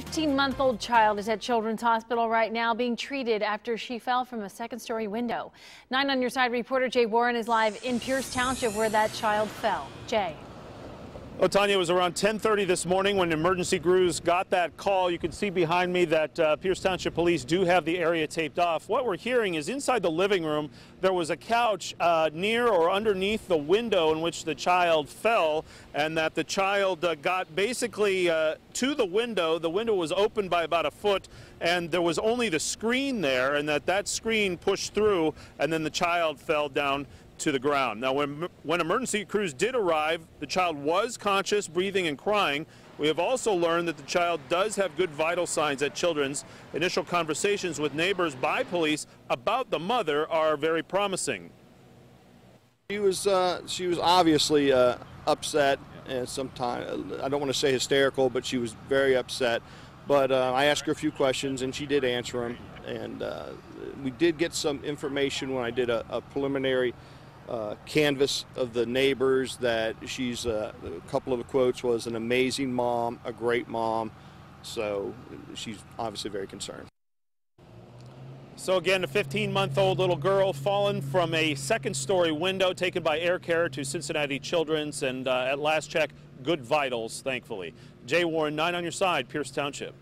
15-month-old child is at Children's Hospital right now being treated after she fell from a second-story window. 9 on your side reporter Jay Warren is live in Pierce Township where that child fell. Jay. Well, Tanya, it was around 10:30 this morning when emergency crews got that call. You can see behind me that uh, Pierce Township Police do have the area taped off. What we're hearing is inside the living room there was a couch uh, near or underneath the window in which the child fell, and that the child uh, got basically uh, to the window. The window was open by about a foot, and there was only the screen there, and that that screen pushed through, and then the child fell down to the ground. Now, when, when emergency crews did arrive, the child was conscious, breathing, and crying. We have also learned that the child does have good vital signs at Children's. Initial conversations with neighbors by police about the mother are very promising. She was, uh, she was obviously uh, upset and sometimes, I don't want to say hysterical, but she was very upset. But uh, I asked her a few questions and she did answer them. And uh, we did get some information when I did a, a preliminary uh, canvas of the neighbors that she's uh, a couple of the quotes was an amazing mom, a great mom. So she's obviously very concerned. So again, a 15-month-old little girl fallen from a second-story window taken by air care to Cincinnati Children's, and uh, at last check, good vitals, thankfully. Jay Warren, 9 on your side, Pierce Township.